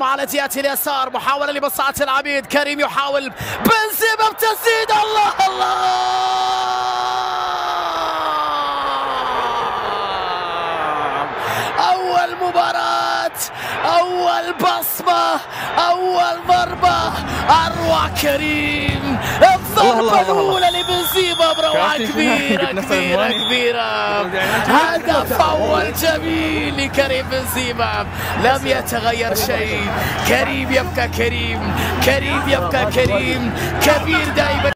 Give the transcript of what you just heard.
على جهة اليسار محاولة لمصعد العبيد كريم يحاول بنزيما بتسديد الله الله! أول مباراة أول بصمة أول ضربة أروع كريم الضربة الأولى لبنزيما بروعة كبيرة كبيرة كبيرة. هدف أول جميل لكريم بنزيما. لم يتغير شيء. كريم يبقى كريم. كريم يبقى كريم. كبير دائما.